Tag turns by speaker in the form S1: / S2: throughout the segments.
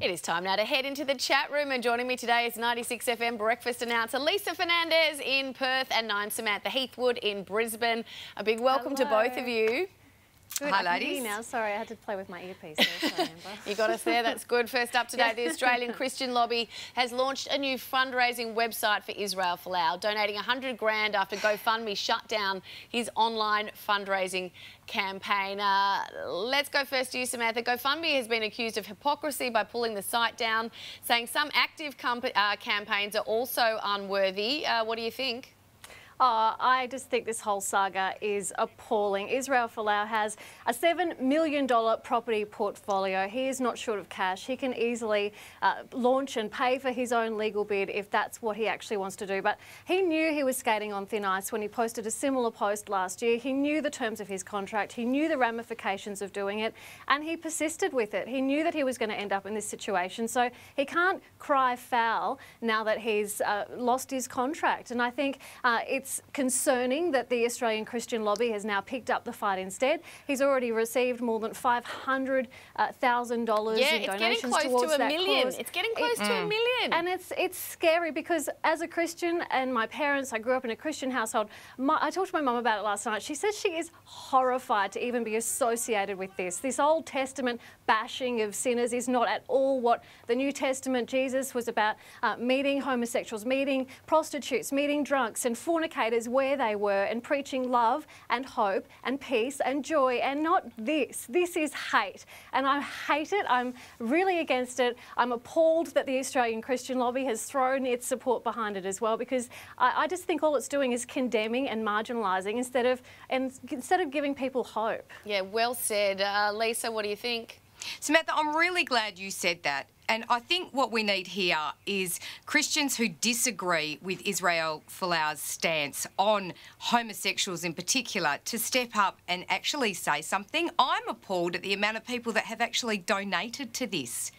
S1: It is time now to head into the chat room and joining me today is 96 FM breakfast announcer Lisa Fernandez in Perth and 9 Samantha Heathwood in Brisbane. A big welcome
S2: Hello.
S1: to both of you.
S2: Good.
S3: Hi,
S2: I can hear
S3: ladies.
S2: you now. Sorry, I had to play with my earpiece. There.
S1: You got us there, that's good. First up today, the Australian Christian Lobby has launched a new fundraising website for Israel Folau, donating 100 grand after GoFundMe shut down his online fundraising campaign. Uh, let's go first to you, Samantha. GoFundMe has been accused of hypocrisy by pulling the site down, saying some active uh, campaigns are also unworthy. Uh, what do you think?
S2: Oh, I just think this whole saga is appalling. Israel Folau has a $7 million property portfolio. He is not short of cash. He can easily uh, launch and pay for his own legal bid if that's what he actually wants to do. But he knew he was skating on thin ice when he posted a similar post last year. He knew the terms of his contract. He knew the ramifications of doing it and he persisted with it. He knew that he was going to end up in this situation. So he can't cry foul now that he's uh, lost his contract. And I think uh, it's concerning that the Australian Christian Lobby has now picked up the fight instead. He's already received more than $500,000
S1: Yeah,
S2: in
S1: it's getting close to a million.
S2: cause.
S1: It's getting close
S2: It-
S1: to a million.
S2: and it's it's scary because as a Christian and my parents, I grew up in a Christian household. My, I talked to my mum about it last night. She says she is horrified to even be associated with this. This Old Testament bashing of sinners is not at all what the New Testament Jesus was about. Uh, meeting homosexuals, meeting prostitutes, meeting drunks and fornicators where they were, and preaching love and hope and peace and joy, and not this. This is hate, and I hate it. I'm really against it. I'm appalled that the Australian Christian Lobby has thrown its support behind it as well, because I, I just think all it's doing is condemning and marginalising instead of and instead of giving people hope.
S1: Yeah, well said. Uh, Lisa, what do you think?
S3: Samantha, I'm really glad you said that. And I think what we need here is Christians who disagree with Israel Folau's stance on homosexuals in particular to step up and actually say something. I'm appalled at the amount of people that have actually donated to this,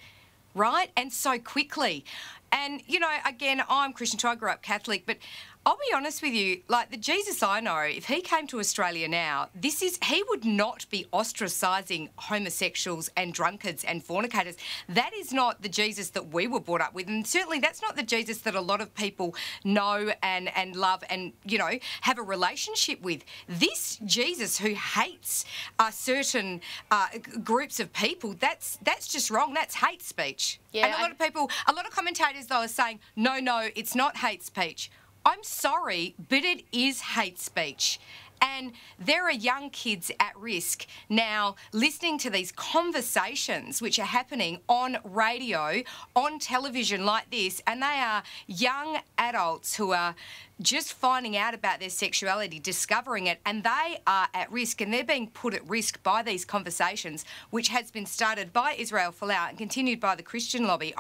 S3: right? And so quickly. And, you know, again, I'm Christian too. I grew up Catholic, but I'll be honest with you, like the Jesus I know, if he came to Australia now, this is he would not be ostracising homosexuals and drunkards and fornicators. That is not the Jesus that we were brought up with. And certainly that's not the Jesus that a lot of people know and, and love and, you know, have a relationship with. This Jesus who hates uh, certain uh, groups of people, that's that's just wrong. That's hate speech.
S1: Yeah,
S3: and a lot of people, a lot of commentators though are saying, no, no, it's not hate speech. I'm sorry, but it is hate speech. And there are young kids at risk now listening to these conversations which are happening on radio, on television like this, and they are young adults who are just finding out about their sexuality, discovering it, and they are at risk and they're being put at risk by these conversations, which has been started by Israel Folau and continued by the Christian lobby.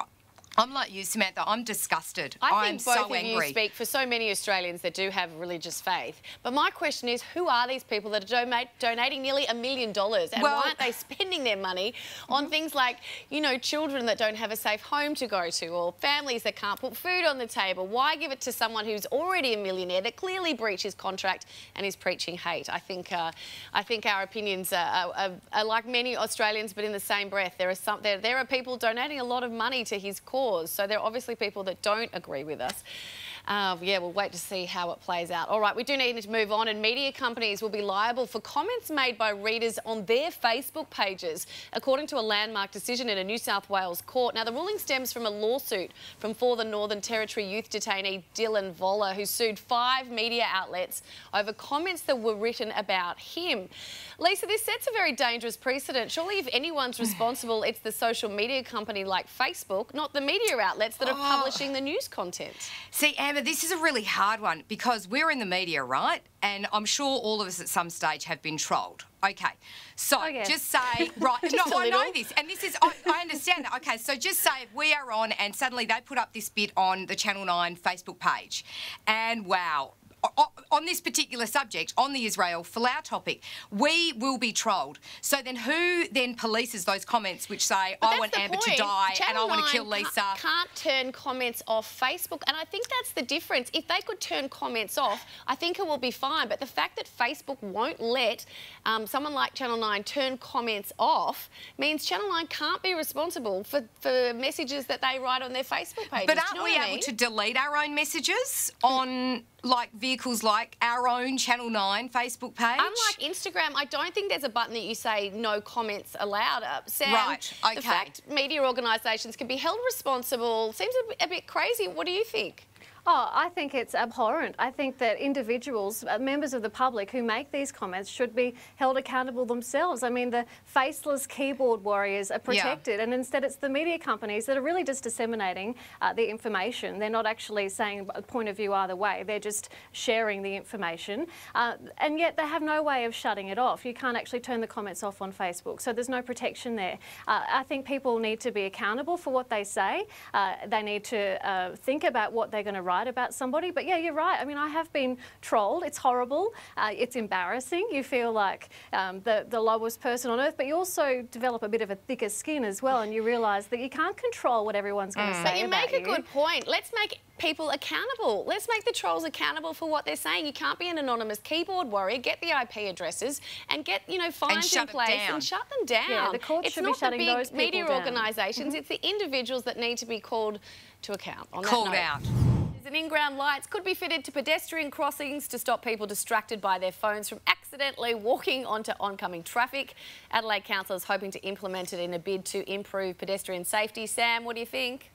S3: I'm like you, Samantha. I'm disgusted.
S1: I think both
S3: so
S1: of
S3: angry.
S1: you speak for so many Australians that do have religious faith. But my question is, who are these people that are donate, donating nearly a million dollars? And
S3: Well-
S1: why aren't they spending their money on things like, you know, children that don't have a safe home to go to or families that can't put food on the table? Why give it to someone who's already a millionaire that clearly breached his contract and is preaching hate? I think, uh, I think our opinions are, are, are, are like many Australians, but in the same breath, there are some there, there are people donating a lot of money to his cause. So there are obviously people that don't agree with us. Uh, yeah, we'll wait to see how it plays out. All right, we do need to move on, and media companies will be liable for comments made by readers on their Facebook pages, according to a landmark decision in a New South Wales court. Now, the ruling stems from a lawsuit from former Northern Territory youth detainee Dylan Voller, who sued five media outlets over comments that were written about him. Lisa, this sets a very dangerous precedent. Surely, if anyone's responsible, it's the social media company like Facebook, not the media outlets that are publishing the news content.
S3: See, Amber, this is a really hard one because we're in the media, right? And I'm sure all of us at some stage have been trolled. Okay, so
S2: yes.
S3: just say, right,
S1: Just
S3: no, I know this, and this is, I, I understand that. Okay, so just say we are on, and suddenly they put up this bit on the Channel 9 Facebook page, and wow, on this particular subject, on the Israel Folau topic, we will be trolled. So then who then polices those comments which say,
S1: But
S3: I want Amber
S1: point.
S3: to die and I want to
S1: 9
S3: kill
S1: can't-
S3: Lisa?
S1: Can't turn comments off Facebook, and I think that's the difference. If they could turn comments off, I think it will be fine. But the fact that Facebook won't let um, someone like Channel 9 turn comments off means Channel 9 can't be responsible for, for messages that they write on their Facebook page.
S3: But aren't
S1: you know
S3: we
S1: I
S3: able to delete our own messages on like vehicles like our own Channel 9 Facebook page?
S1: Unlike Instagram, I don't think there's a button that you say no comments allowed. Uh, Sam,
S3: Right,
S1: the fact media organisations can be held responsible seems a bit, a bit crazy. What do you think?
S2: Oh, I think it's abhorrent. I think that individuals, uh, members of the public who make these comments should be held accountable themselves. I mean, the faceless keyboard warriors are protected, and instead it's the media companies that are really just disseminating uh, the information. They're not actually saying a point of view either way, they're just sharing the information. Uh, and yet they have no way of shutting it off. You can't actually turn the comments off on Facebook, so there's no protection there. Uh, I think people need to be accountable for what they say. Uh, they need to uh, think about what they're going to write about somebody. But yeah, you're right. I mean, I have been trolled. It's horrible. Uh, it's embarrassing. You feel like um, the, the lowest person on earth, but you also develop a bit of a thicker skin as well, and you realise that you can't control what everyone's going to say
S1: But you
S2: about
S1: make a good point. Let's make people accountable. Let's make the trolls accountable for what they're saying. You can't be an anonymous keyboard warrior. Get the IP addresses and get you know fines
S3: shut
S1: in
S3: it
S1: place
S3: down.
S1: and shut them down.
S2: Yeah, the courts
S1: it's
S2: should be
S1: not
S2: shutting
S1: the big
S2: those people
S1: media
S2: down. Mm-hmm.
S1: organisations. It's the individuals that need to be called to account. On that
S3: Called
S1: note.
S3: Out.
S1: And in-ground lights could be fitted to pedestrian crossings to stop people distracted by their phones from accidentally walking onto oncoming traffic. Adelaide Council is hoping to implement it in a bid to improve pedestrian safety. Sam, what do you think?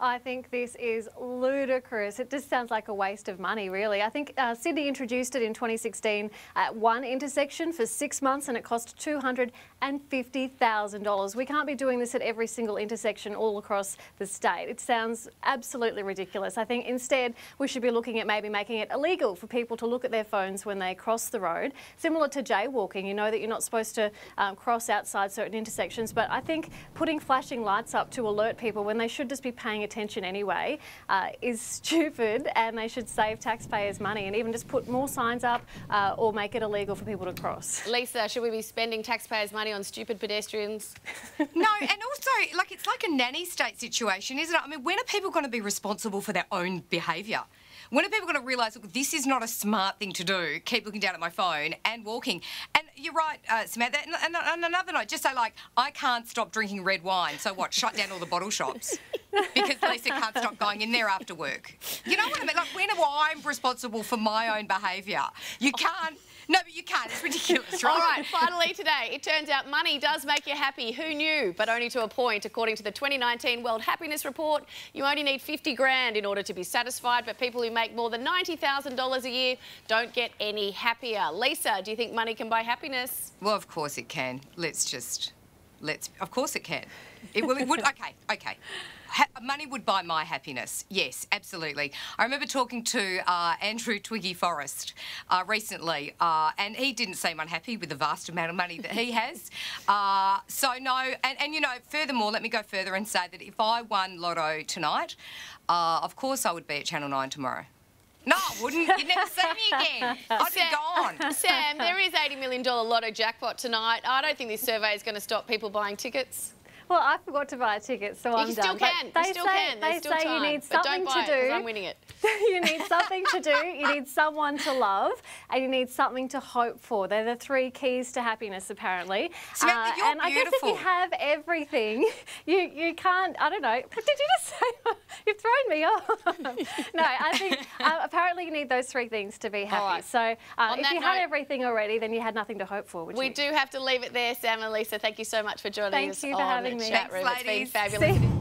S2: I think this is ludicrous. It just sounds like a waste of money, really. I think uh, Sydney introduced it in 2016 at one intersection for six months and it cost $250,000. We can't be doing this at every single intersection all across the state. It sounds absolutely ridiculous. I think instead we should be looking at maybe making it illegal for people to look at their phones when they cross the road, similar to jaywalking. You know that you're not supposed to um, cross outside certain intersections, but I think putting flashing lights up to alert people when they should just be paying attention anyway uh, is stupid and they should save taxpayers money and even just put more signs up uh, or make it illegal for people to cross.
S1: Lisa, should we be spending taxpayers' money on stupid pedestrians?
S3: No, and also, like, it's like a nanny state situation, isn't it? I mean, when are people going to be responsible for their own behaviour? When are people going to realise, look, this is not a smart thing to do, keep looking down at my phone and walking? And you're right, uh, Samantha. And, and, and another note, just say, like, I can't stop drinking red wine, so what, shut down all the bottle shops? Because Lisa can't stop going in there after work. You know what I mean? Like, when am I responsible for my own behaviour? You can't. No, but you can't. It's ridiculous, right?
S1: All right, finally today, it turns out money does make you happy. Who knew? But only to a point. According to the 2019 World Happiness Report, you only need 50 grand in order to be satisfied, but people who make more than $90,000 a year don't get any happier. Lisa, do you think money can buy happiness?
S3: Well, of course it can. Let's just, let's, of course it can. It will, it would, okay, okay. Ha- money would buy my happiness. Yes, absolutely. I remember talking to uh, Andrew Twiggy Forrest uh, recently, uh, and he didn't seem unhappy with the vast amount of money that he has. Uh, so, no, and, and you know, furthermore, let me go further and say that if I won Lotto tonight, uh, of course I would be at Channel 9 tomorrow. No, I wouldn't. You'd never see me again. I'd be gone.
S1: Sam, there is $80 million lotto jackpot tonight. I don't think this survey is going to stop people buying tickets.
S2: Well, I forgot to buy a ticket, so I'm
S1: you
S2: done.
S1: still
S2: But
S1: can.
S2: They
S1: you still
S2: say,
S1: can.
S2: They
S1: still
S2: say
S1: time.
S2: you need
S1: but
S2: something
S1: don't buy
S2: to do.
S1: I'm winning it.
S2: you need something to do, you need someone to love, and you need something to hope for. They're the three keys to happiness, apparently. Uh,
S3: Samantha, you're
S2: and I guess if you have everything, you you can't. I don't know. Did you just say you've thrown me off? no, I think uh, apparently you need those three things to be happy.
S1: right.
S2: So uh, if you had everything already, then you had nothing to hope for.
S1: We
S2: you?
S1: do have to leave it there, Sam and Lisa. Thank you so much for joining
S2: Thank
S1: us
S2: you for having.
S1: Chat room. It's been fabulous.